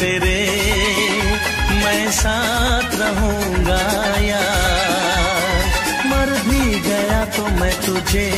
तेरे मैं साथ रहूँगा यार। मर भी गया तो मैं तुझे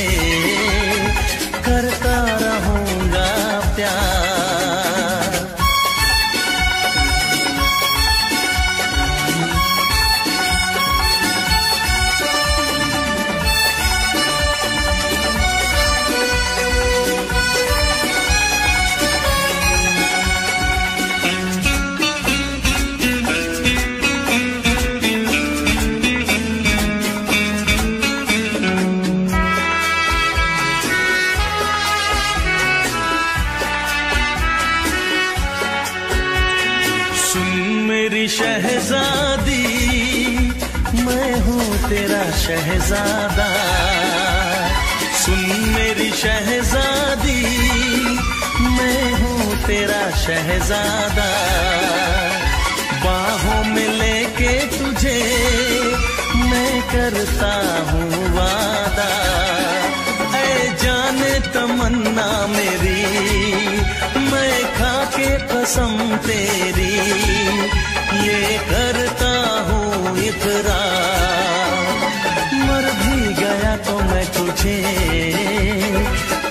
शहजादा। सुन मेरी शहजादी, मैं हूँ तेरा शहजादा। बाहों में लेके तुझे मैं करता हूँ वादा। ऐ जाने तमन्ना मेरी, मैं खा के कसम तेरी। ये करता हूँ गया तो मैं तुझे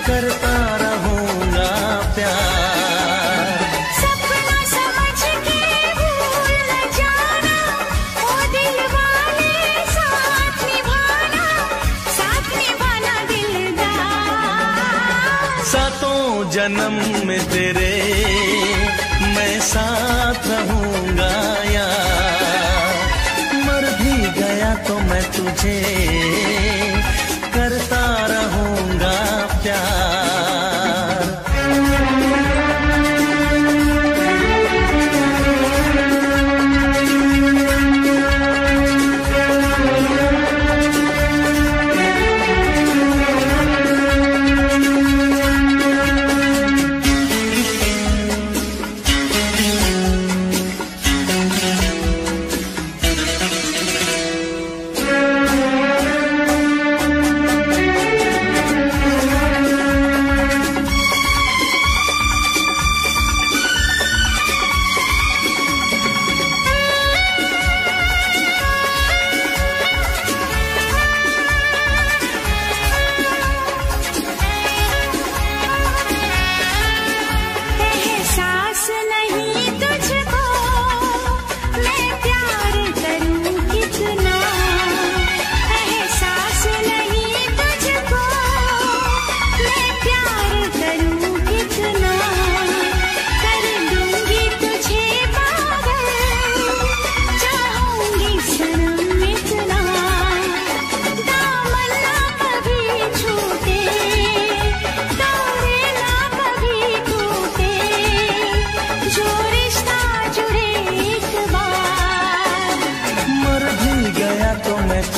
करता रहूँगा प्यार। तुझे करता रहूँगा प्यार।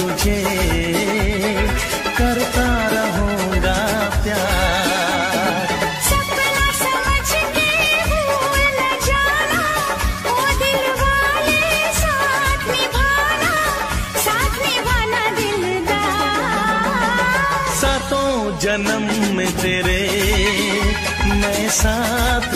तुझे करता रहूँगा प्यार। सपना समझ के भूल जाना ओ दिल वाले साथ निभाना साथ निभाना दिलदार। सातों जन्म में तेरे मैं साथ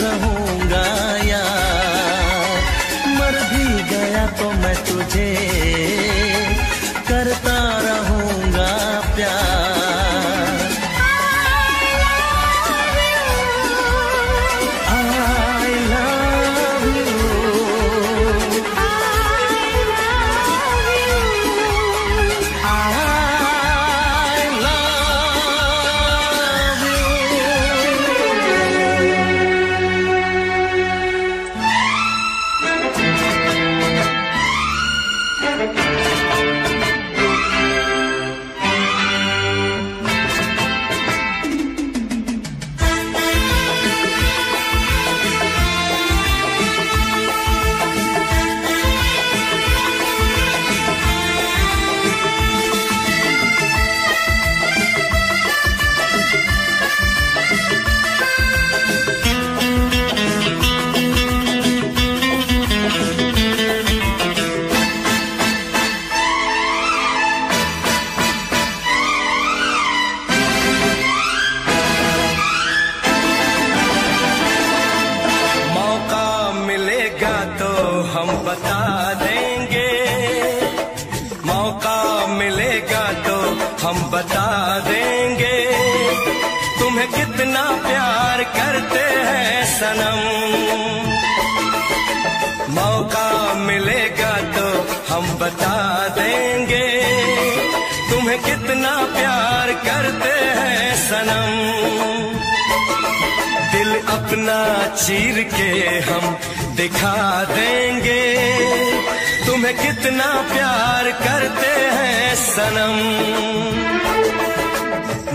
दिखा देंगे। तुम्हें कितना प्यार करते हैं सनम।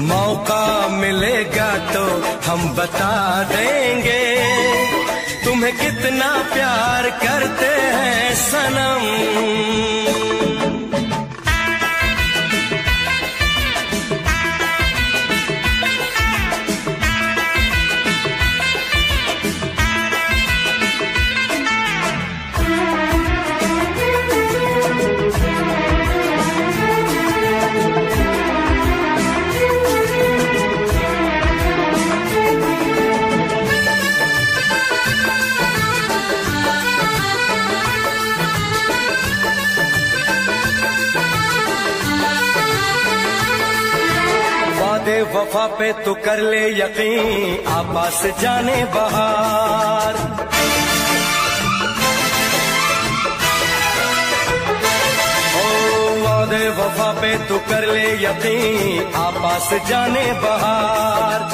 मौका मिलेगा तो हम बता देंगे। तुम्हें कितना प्यार करते हैं सनम। पे तू कर ले यकीन आपस जाने बाहर। वादे वफा पे तू कर ले यकीन आपस जाने बाहर।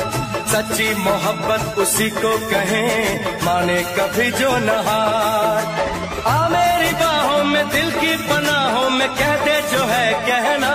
सच्ची मोहब्बत उसी को कहें, माने कभी जो नहार। आ मेरी बाहों में दिल की पनाहों में कहते जो है कहना।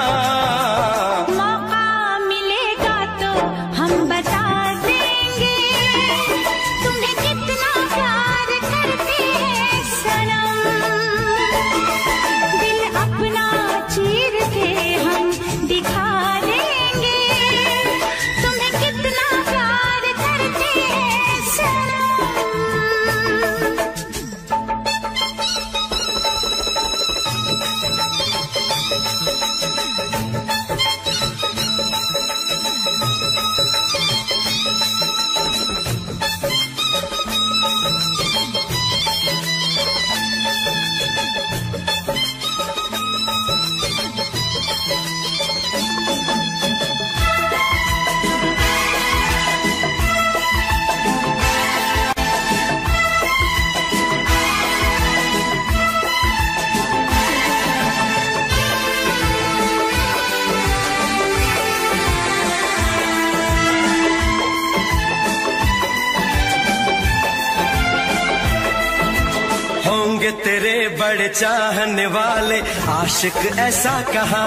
बड़े चाहने वाले आशिक ऐसा कहा।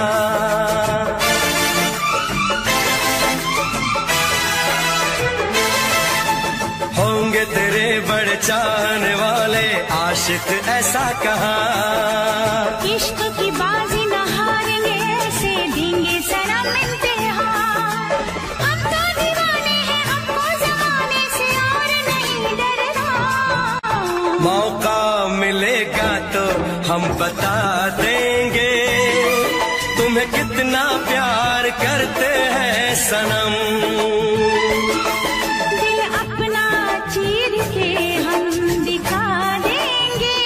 होंगे तेरे बड़े चाहने वाले आशिक ऐसा कहा। इश्क की बाजी हम बता देंगे। तुम्हें कितना प्यार करते हैं सनम। अपना चीर के हम दिखा देंगे।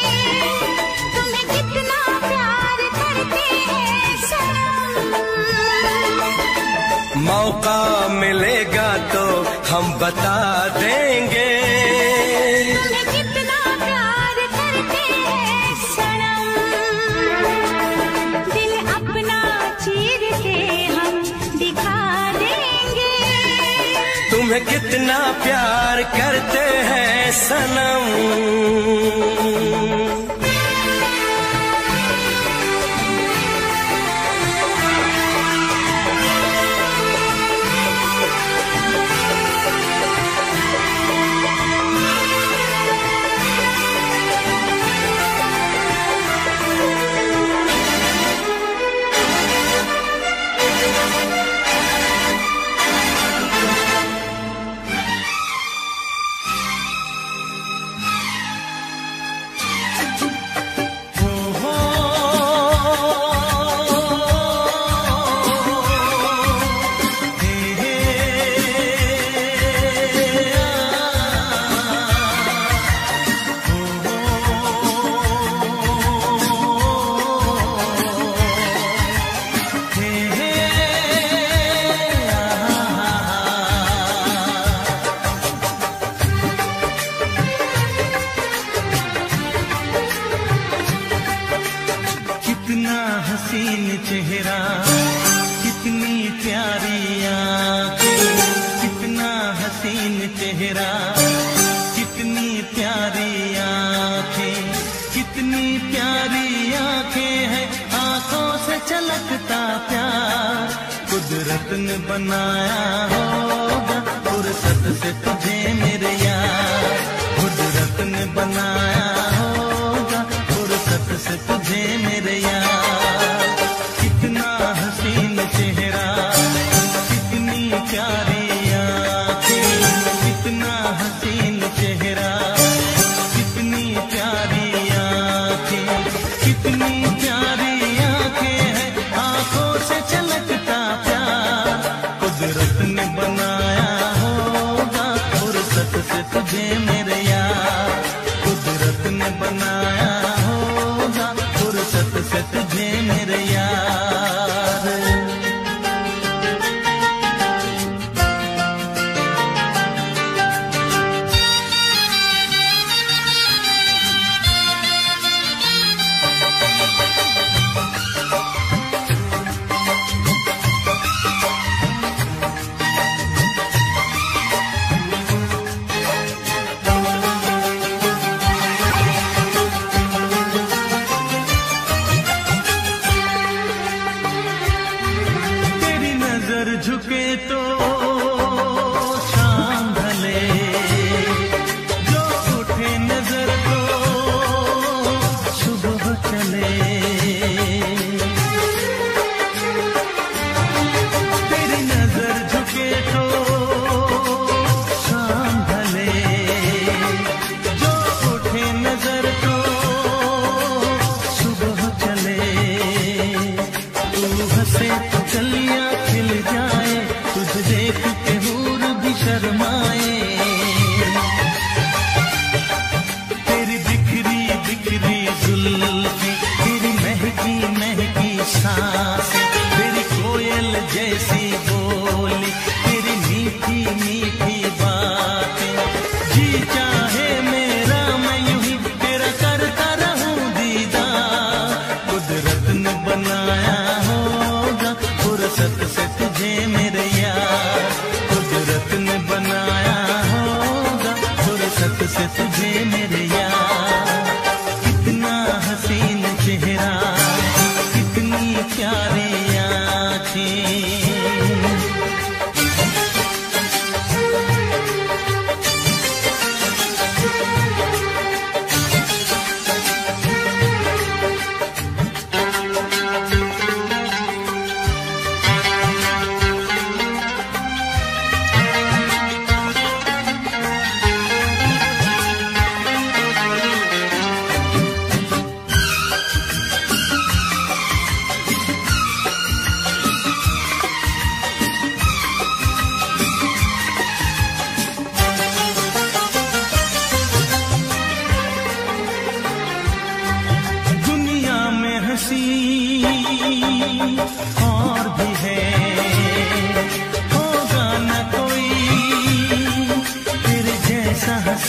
तुम्हें कितना प्यार करते हैं सनम। मौका मिलेगा तो हम बता देंगे। कितना प्यार करते हैं सनम। प्यारी आँखें कितना हसीन चेहरा कितनी प्यारी आँखें, कितनी प्यारी आँखें है। आँखों से चलकता प्यार, कुदरत ने बनाया हो।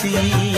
जैसा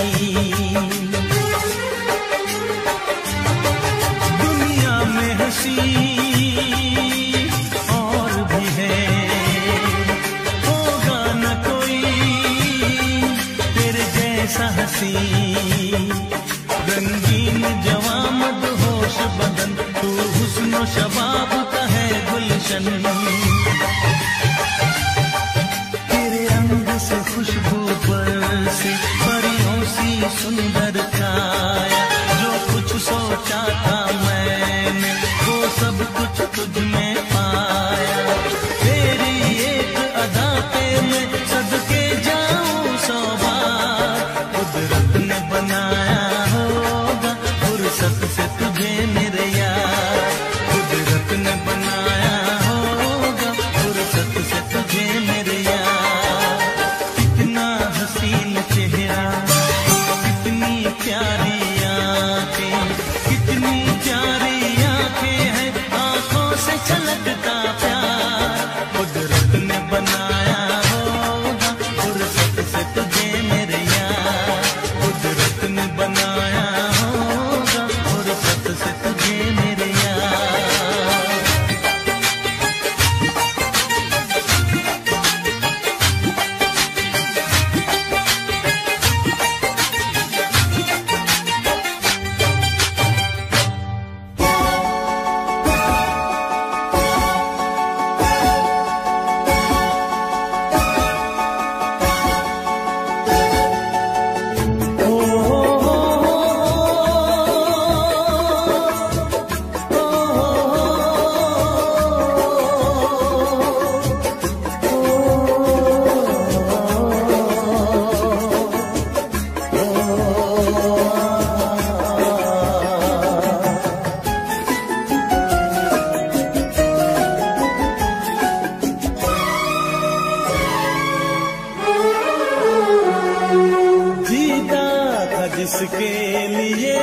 जिसके लिए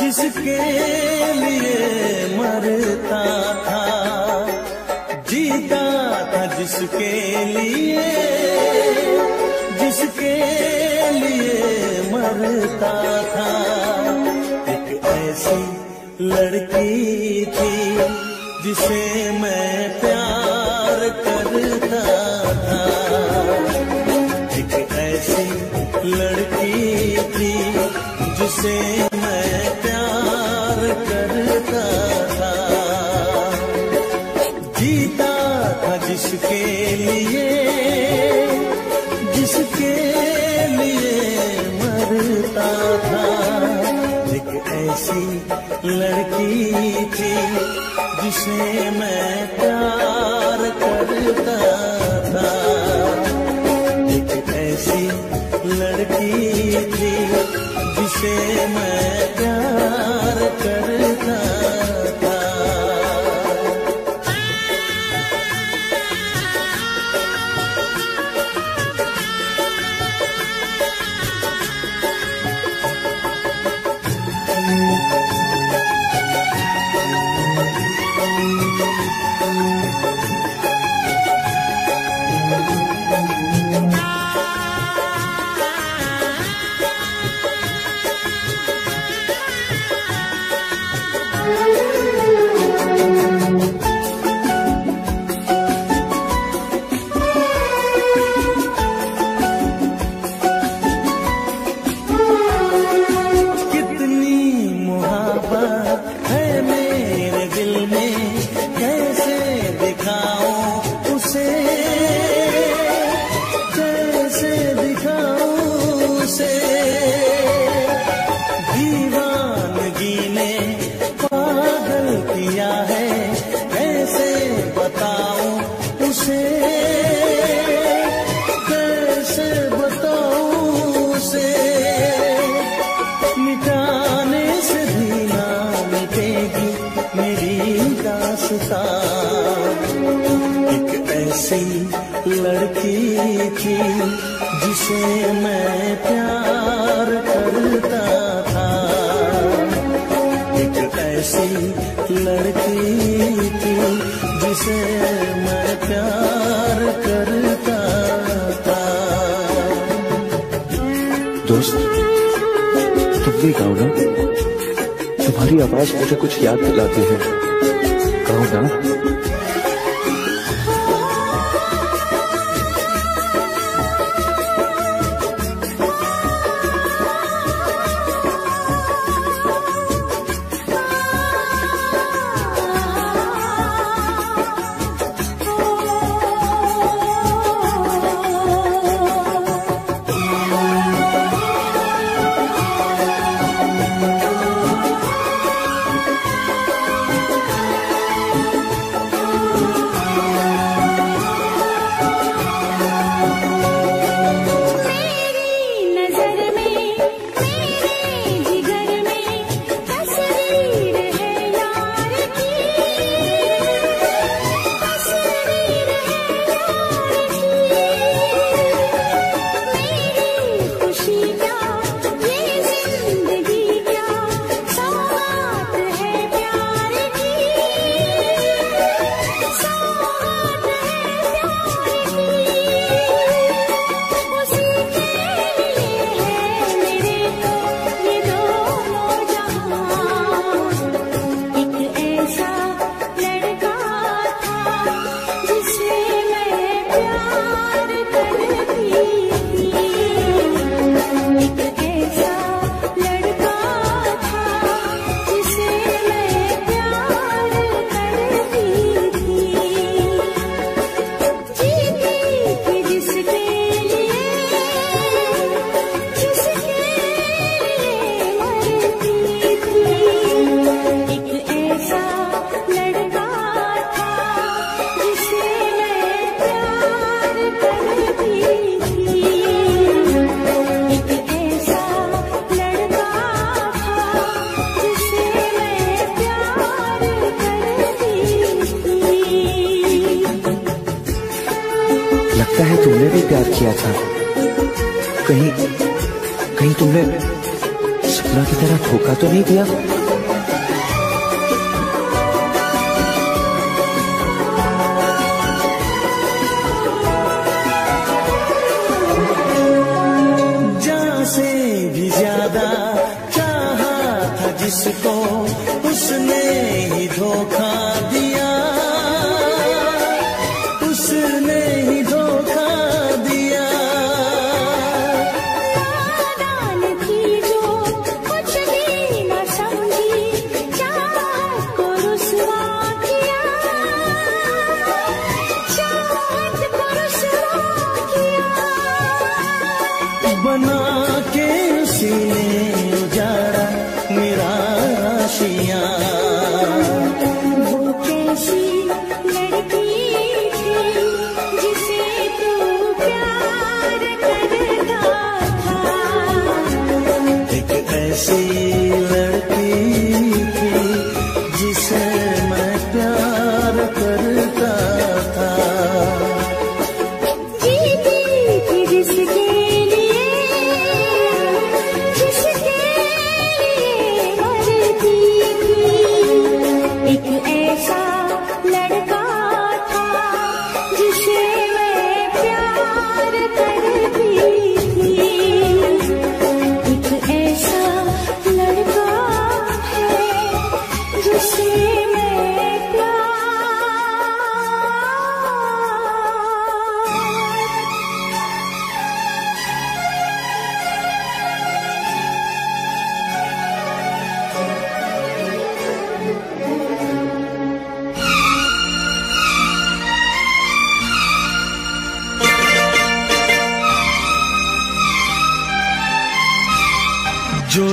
जिसके लिए मरता था, जीता था जिसके लिए जिसके लिए मरता था। एक ऐसी लड़की थी जिसे मैं प्यार जिसे मैं प्यार करता था। जीता था जिसके लिए जिसके लिए मरता था। एक ऐसी लड़की थी जिसे मैं प्यार जिसे मैं मेरी दास्ता एक ऐसी लड़की थी जिसे मैं प्यार करता था। एक ऐसी लड़की थी जिसे मैं प्यार करता था। दोस्त, तुम भी गाओ तुम्हारी आवाज़ मुझे कुछ याद दिलाती है। कहो ना। तो नहीं दिया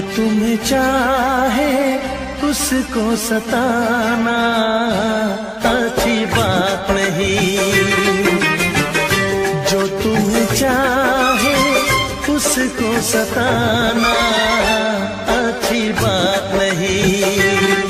तुम्हें चाहे उसको सताना। अच्छी बात नहीं। जो तुम्हें चाहे उसको सताना। अच्छी बात नहीं।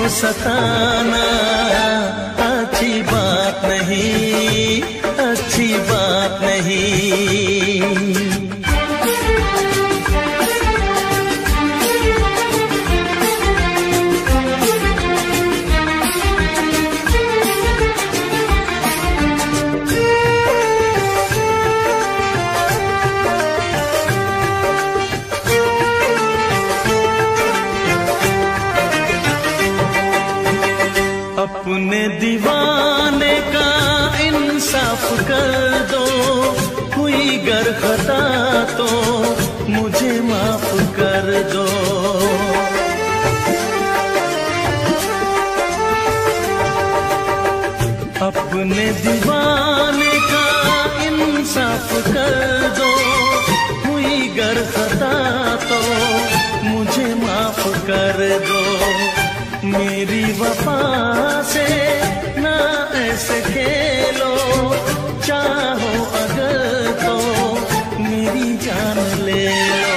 उसको सताना अच्छी बात नहीं अच्छी बात नहीं। खता तो मुझे माफ़ कर दो। अपने दीवाने का इंसाफ कर दो। हुई गर खता तो मुझे माफ़ कर दो। मेरी वफा से ना ऐसे खेलो, चाहो अगर तो। मेरी जान ले लो।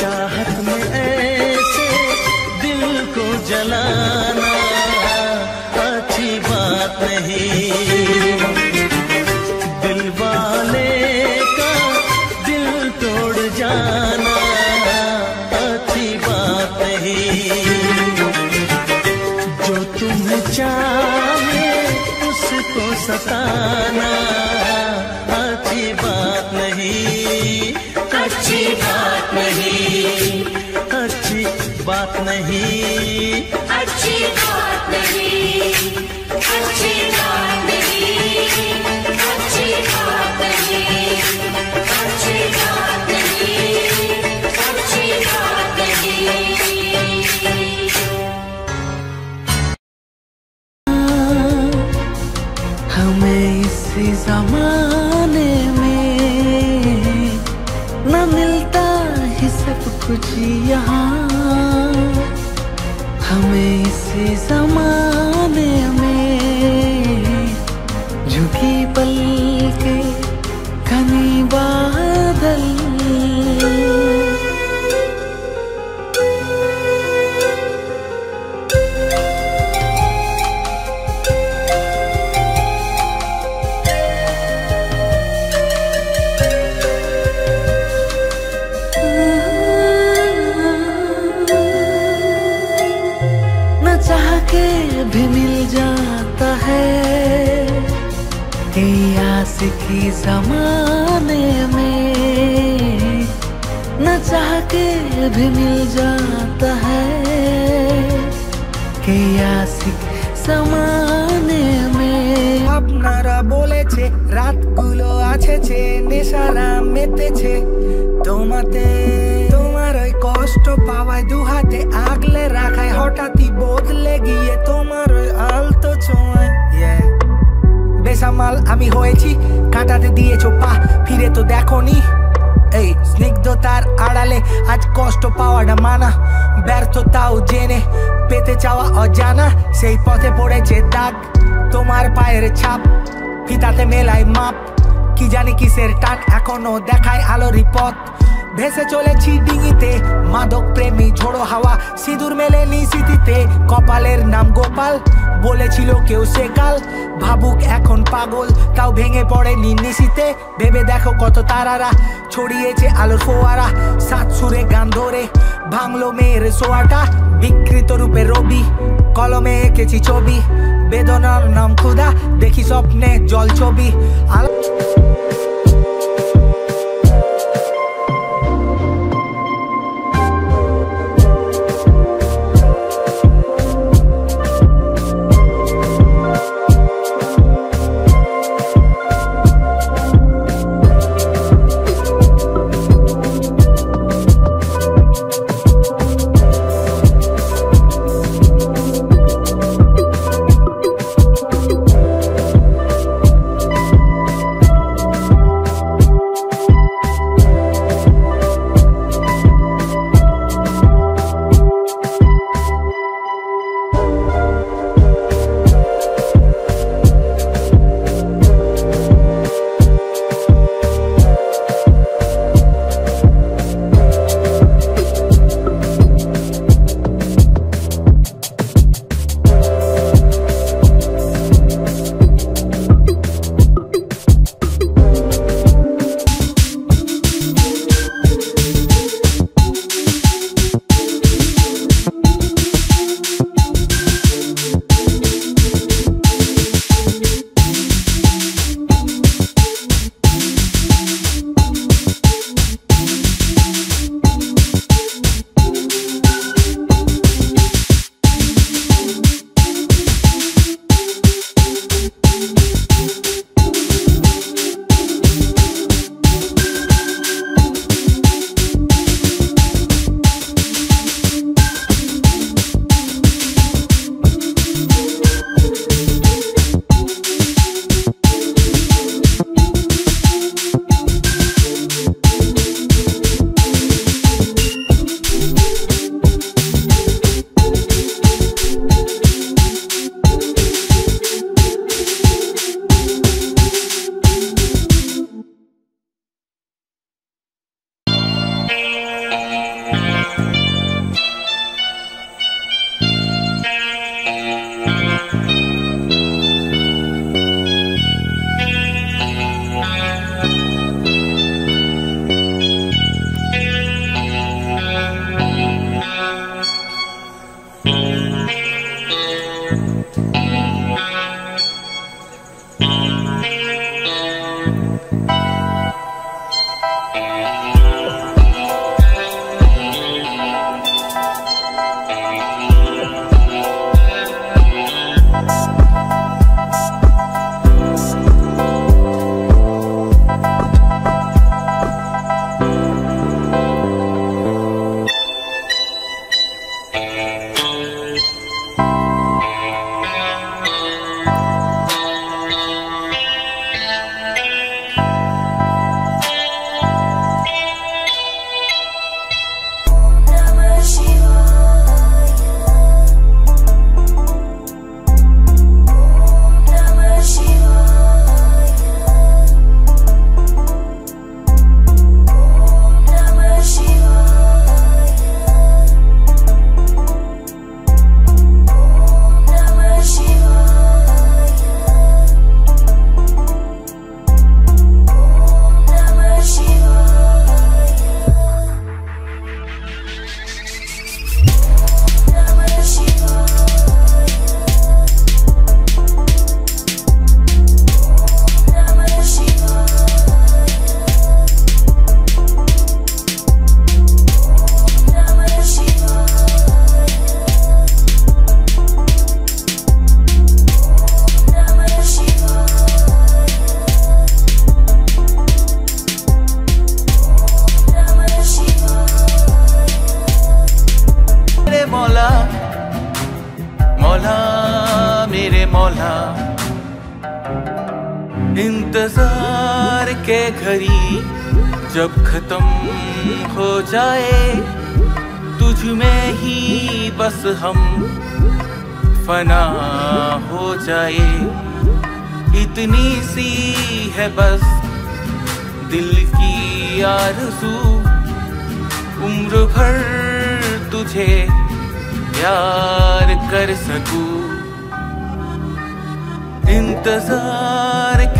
चाहत में ऐसे दिल को जलाना अच्छी बात नहीं। दिल वाले का दिल तोड़ जाना अच्छी बात नहीं। जो तुम्हें चाहे उसको सताना नहीं। अच्छी बात नहीं। अच्छी बात नहीं। कि आशिक जमाने में আপনারা বলেছে রাতগুলো আছেছে নেশারা মেতেছে তোমাতে তোমার ওই কষ্ট পাওয়ায় দু হাতে আগলে রাখায় হঠাৎই বদলে গিয়ে তোমার ওই আলতো ছোঁয়ায় Yeah. বেসামাল আমি হয়েছি কাটাতে দিয়েছো পা ফিরে তো দেখনি এই স্নিগ্ধতার আড়ালে আজ কষ্ট পাওয়াটা মানা ব্যর্থতাও জেনে পেতে চাওয়া অজানা, সেই পথে পড়েছে দাগ। তোমার পায়ের ছাপ ফিতাতে মেলায় মাপ? কি জানি কিসের টাক এখনও দেখায় আলোরই পথ ভেসে চলেছি ডিঙিতে, মাদক প্রেমী ঝোড়ো হাওয়া, সিঁদুর মেলেনি স্মৃতিতে, কপালের নাম গোপাল। বলেছিল কেউ সে কাল। ভাবুক এখন পাগল, তাও ভেঙে পড়ে নিশিতে ভেবে দেখো কত তারারা ছড়িয়েছে আলোর ফোয়ারা। সাত সুরে গান ধরে ভাঙলো মেয়ের সোয়াটা বিকৃত রূপে রবি, কলমে এঁকেছি ছবি। বেদনার নাম ক্ষুদা দেখি স্বপ্নে জল ছবি। আলো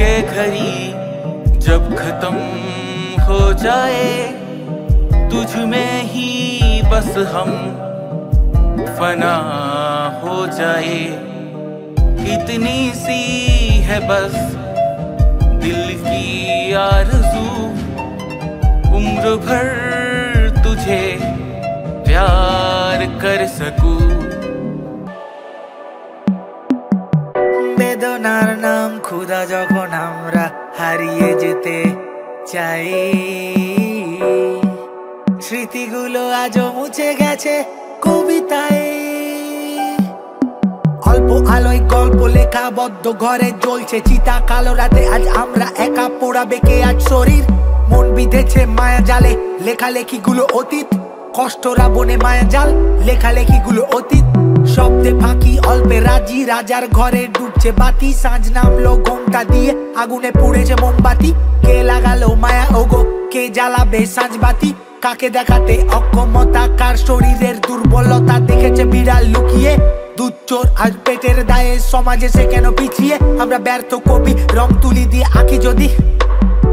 के घड़ी जब खत्म हो जाए, तुझ में ही बस हम फना हो जाए। इतनी सी है बस दिल की आरज़ू, उम्र भर तुझे प्यार कर सकूँ। বেদনার নাম ক্ষুধা যখন আমরা হারিয়ে যেতে চাই। স্মৃতিগুলো আজও মুছে গেছে কবিতায়। অল্প আলোয় গল্প, লেখা, বদ্ধ ঘরে জ্বলছে চিতা, কালো রাতে আজ আমরা একা পোড়াবে কে? আজ শরীর মন বিঁধেছে মায়া জালে লেখালেখি গুলো অতীত কষ্টরা বনে মায়া জাল লেখালেখি গুলো অতীত। শব্দে ফাঁকি, অল্পে রাজি, রাজার ঘরে ডুবছে বাতি। সাঁঝ নামলো ঘোমটা দিয়ে, আগুনে পুড়েছে মোমবাতি। কে লাগালো মায়া, ওগো, কে জ্বালাবে সাঁঝ বাতি? কাকে দেখাতে অক্ষমতা? কার শরীরের দুর্বলতা? দেখেছে বিড়াল লুকিয়ে দুধ চোর আজ পেটের দায়ে সমাজে সে কেন পিছিয়ে? আমরা ব্যর্থ কবি, রং তুলি দিয়ে আঁকি যদি।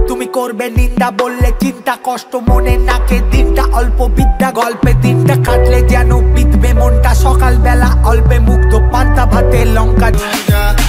তুমি করবে নিন্দা বললে চিন্তা কষ্ট মনে নাকে দিনটা অল্প বিদ্যা, গল্পে দিনটা কাটলে যেন বিধবে মনটা। সকাল বেলা অল্পে মুগ্ধ, পান্তা ভাতে লঙ্কা। একা